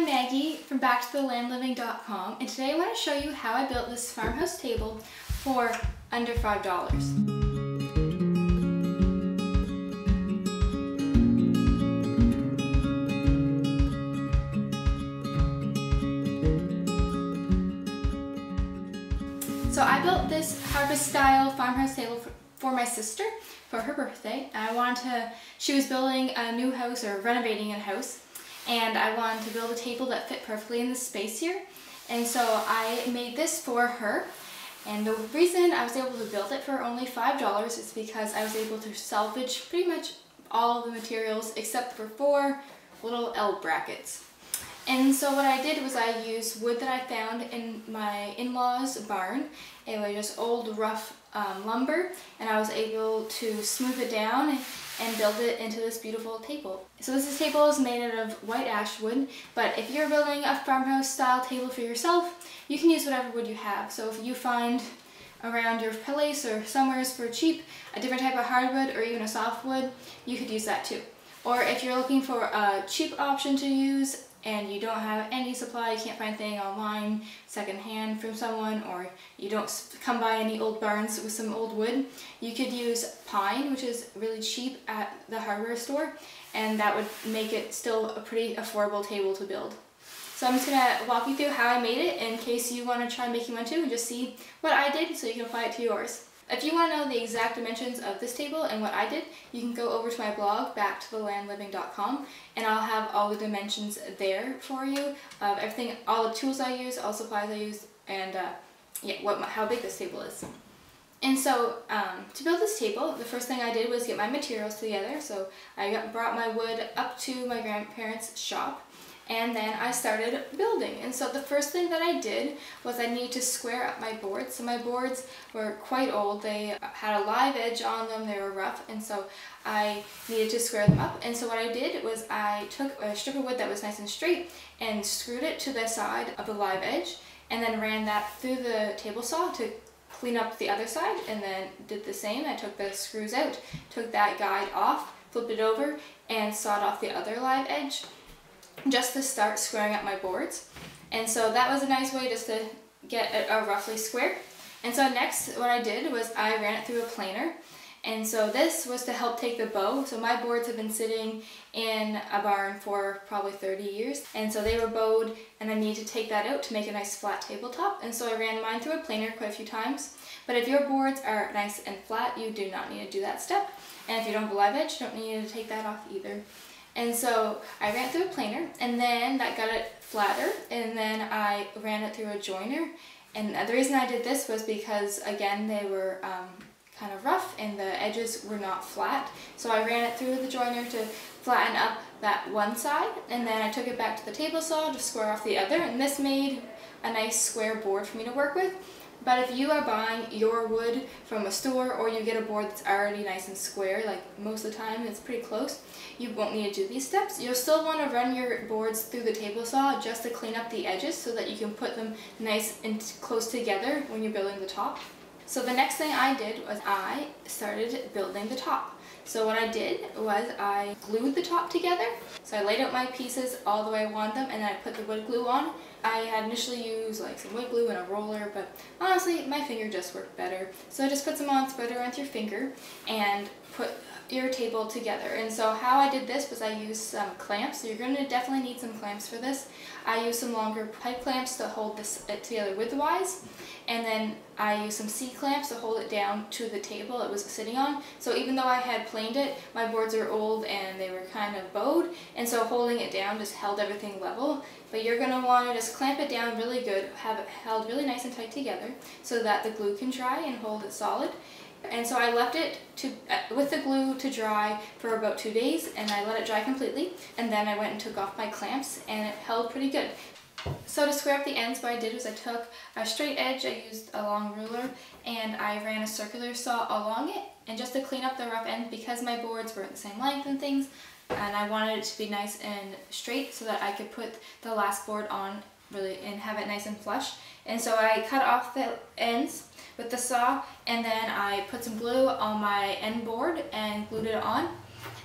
I'm Maggie from BackToTheLandLiving.com and today I want to show you how I built this farmhouse table for under $5. So I built this harvest style farmhouse table for, for my sister for her birthday. I wanted to, she was building a new house or renovating a house and I wanted to build a table that fit perfectly in the space here. And so I made this for her. And the reason I was able to build it for only $5 is because I was able to salvage pretty much all the materials except for four little L brackets. And so what I did was I used wood that I found in my in-laws barn. It was just old rough um, lumber and I was able to smooth it down and build it into this beautiful table. So this table is made out of white ash wood, but if you're building a farmhouse style table for yourself, you can use whatever wood you have. So if you find around your place or somewheres for cheap a different type of hardwood or even a softwood, you could use that too. Or if you're looking for a cheap option to use, and you don't have any supply, you can't find anything online secondhand from someone, or you don't come by any old barns with some old wood, you could use pine, which is really cheap at the hardware store, and that would make it still a pretty affordable table to build. So I'm just going to walk you through how I made it in case you want to try making one too and just see what I did so you can apply it to yours. If you want to know the exact dimensions of this table and what I did, you can go over to my blog, backtothelandliving.com, and I'll have all the dimensions there for you of everything, all the tools I use, all supplies I use, and uh, yeah, what how big this table is. And so um, to build this table, the first thing I did was get my materials together. So I got, brought my wood up to my grandparents' shop and then I started building. And so the first thing that I did was I needed to square up my boards. So my boards were quite old. They had a live edge on them. They were rough. And so I needed to square them up. And so what I did was I took a strip of wood that was nice and straight and screwed it to the side of the live edge and then ran that through the table saw to clean up the other side and then did the same. I took the screws out, took that guide off, flipped it over, and sawed off the other live edge just to start squaring up my boards. And so that was a nice way just to get it a roughly square. And so next what I did was I ran it through a planer. And so this was to help take the bow. So my boards have been sitting in a barn for probably 30 years. And so they were bowed and I needed to take that out to make a nice flat tabletop. And so I ran mine through a planer quite a few times. But if your boards are nice and flat, you do not need to do that step. And if you don't have a live edge, you don't need to take that off either. And so I ran through a planer and then that got it flatter and then I ran it through a joiner. And the reason I did this was because again they were um, kind of rough and the edges were not flat. So I ran it through the joiner to flatten up that one side and then I took it back to the table saw to square off the other and this made a nice square board for me to work with. But if you are buying your wood from a store or you get a board that's already nice and square, like most of the time it's pretty close, you won't need to do these steps. You'll still want to run your boards through the table saw just to clean up the edges so that you can put them nice and close together when you're building the top. So the next thing I did was I started building the top. So what I did was I glued the top together. So I laid out my pieces all the way I want them and then I put the wood glue on. I had initially used like some wood glue and a roller, but honestly my finger just worked better. So I just put some on, spread it around your finger and put your table together. And so how I did this was I used some clamps. So you're going to definitely need some clamps for this. I used some longer pipe clamps to hold this together widthwise. And then I used some C-clamps to hold it down to the table it was sitting on. So even though I had planed it, my boards are old and they were kind of bowed. And so holding it down just held everything level. But you're going to want to just clamp it down really good, have it held really nice and tight together so that the glue can dry and hold it solid. And so I left it to uh, with the glue to dry for about two days and I let it dry completely and then I went and took off my clamps and it held pretty good. So to square up the ends what I did was I took a straight edge, I used a long ruler and I ran a circular saw along it and just to clean up the rough end, because my boards weren't the same length and things and I wanted it to be nice and straight so that I could put the last board on really and have it nice and flush. And so I cut off the ends with the saw and then I put some glue on my end board and glued it on.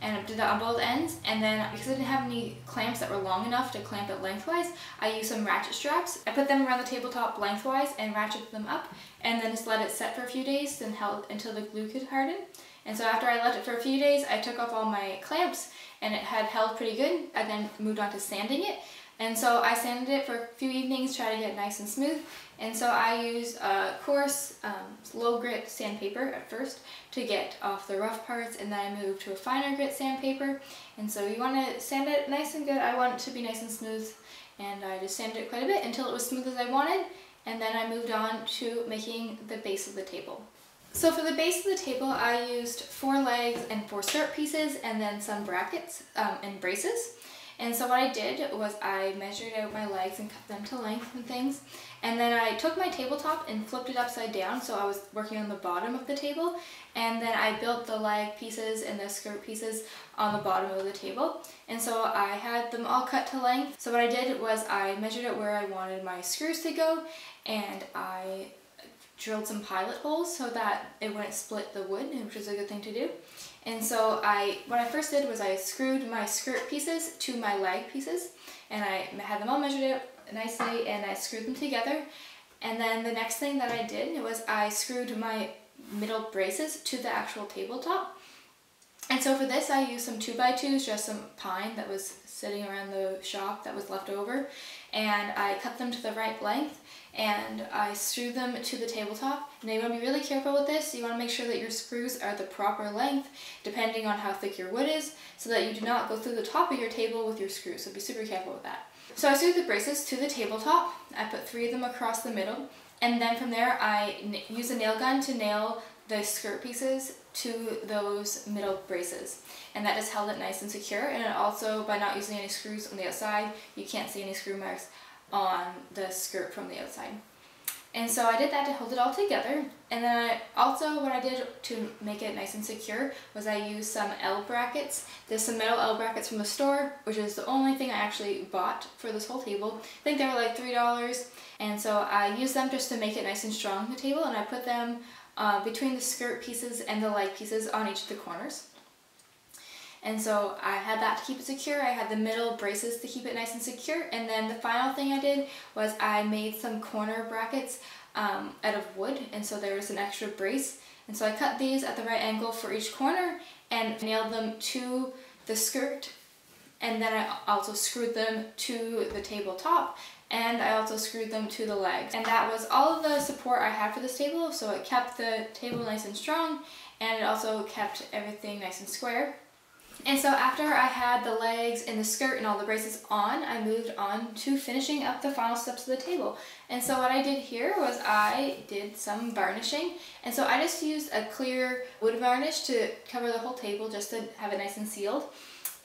and did that on both ends. And then because I didn't have any clamps that were long enough to clamp it lengthwise, I used some ratchet straps. I put them around the tabletop lengthwise and ratcheted them up and then just let it set for a few days and held until the glue could harden. And so after I left it for a few days, I took off all my clamps and it had held pretty good. I then moved on to sanding it. And so I sanded it for a few evenings, try to get it nice and smooth. And so I used a coarse, um, low grit sandpaper at first to get off the rough parts and then I moved to a finer grit sandpaper. And so you want to sand it nice and good. I want it to be nice and smooth and I just sanded it quite a bit until it was smooth as I wanted. And then I moved on to making the base of the table. So for the base of the table, I used four legs and four skirt pieces and then some brackets um, and braces. And so what I did was I measured out my legs and cut them to length and things. And then I took my tabletop and flipped it upside down so I was working on the bottom of the table. And then I built the leg pieces and the skirt pieces on the bottom of the table. And so I had them all cut to length. So what I did was I measured out where I wanted my screws to go and I drilled some pilot holes so that it wouldn't split the wood, which is a good thing to do. And so I, what I first did was I screwed my skirt pieces to my leg pieces and I had them all measured out nicely and I screwed them together. And then the next thing that I did was I screwed my middle braces to the actual tabletop. And so for this I used some 2x2s, just some pine that was sitting around the shop that was left over. And I cut them to the right length and I screw them to the tabletop. Now you want to be really careful with this. You want to make sure that your screws are the proper length depending on how thick your wood is so that you do not go through the top of your table with your screws. So be super careful with that. So I screwed the braces to the tabletop. I put three of them across the middle and then from there I use a nail gun to nail the skirt pieces to those middle braces and that just held it nice and secure and also by not using any screws on the outside you can't see any screw marks on the skirt from the outside. And so I did that to hold it all together. And then I, also what I did to make it nice and secure was I used some L brackets. There's some metal L brackets from the store, which is the only thing I actually bought for this whole table. I think they were like $3. And so I used them just to make it nice and strong, the table, and I put them uh, between the skirt pieces and the leg pieces on each of the corners. And so I had that to keep it secure. I had the middle braces to keep it nice and secure. And then the final thing I did was I made some corner brackets um, out of wood. And so there was an extra brace. And so I cut these at the right angle for each corner and nailed them to the skirt. And then I also screwed them to the tabletop and I also screwed them to the legs. And that was all of the support I had for this table, so it kept the table nice and strong, and it also kept everything nice and square. And so after I had the legs and the skirt and all the braces on, I moved on to finishing up the final steps of the table. And so what I did here was I did some varnishing. And so I just used a clear wood varnish to cover the whole table just to have it nice and sealed.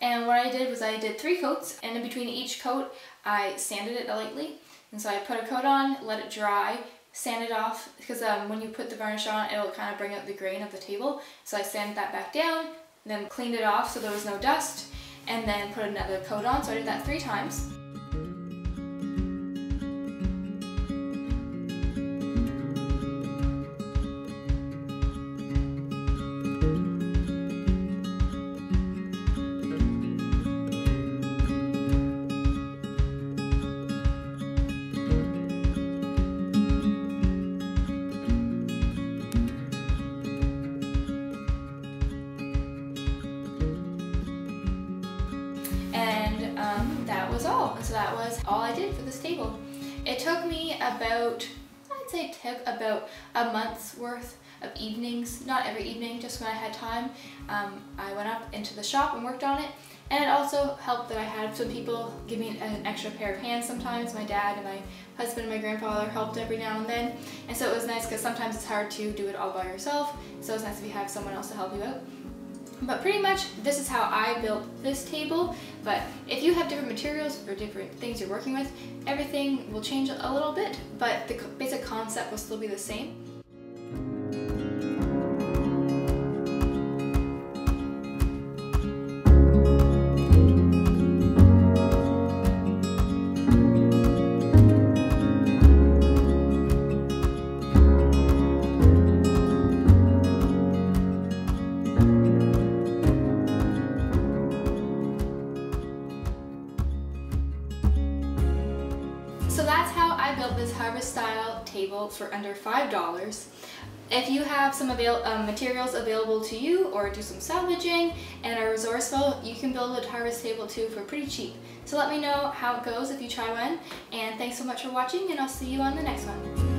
And what I did was I did three coats and in between each coat I sanded it lightly. And so I put a coat on, let it dry, sand it off because um, when you put the varnish on it'll kind of bring out the grain of the table. So I sanded that back down, then cleaned it off so there was no dust, and then put another coat on. So I did that three times. That was all I did for this table. It took me about, I'd say it took about a month's worth of evenings, not every evening, just when I had time. Um, I went up into the shop and worked on it. And it also helped that I had some people give me an extra pair of hands sometimes. My dad and my husband and my grandfather helped every now and then. And so it was nice because sometimes it's hard to do it all by yourself. So it's nice if you have someone else to help you out. But pretty much this is how I built this table. But if you have different materials or different things you're working with, everything will change a little bit, but the basic concept will still be the same. This harvest style table for under $5. If you have some avail um, materials available to you or do some salvaging and are resourceful, you can build a harvest table too for pretty cheap. So let me know how it goes if you try one. And thanks so much for watching and I'll see you on the next one.